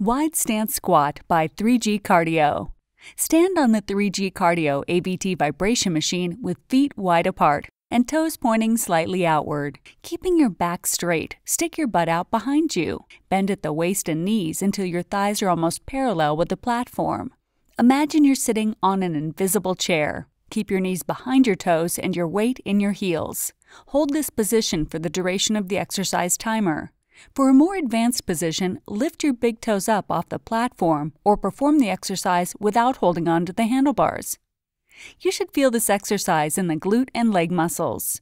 Wide Stance Squat by 3G Cardio. Stand on the 3G Cardio AVT vibration machine with feet wide apart and toes pointing slightly outward. Keeping your back straight, stick your butt out behind you. Bend at the waist and knees until your thighs are almost parallel with the platform. Imagine you're sitting on an invisible chair. Keep your knees behind your toes and your weight in your heels. Hold this position for the duration of the exercise timer. For a more advanced position, lift your big toes up off the platform or perform the exercise without holding on to the handlebars. You should feel this exercise in the glute and leg muscles.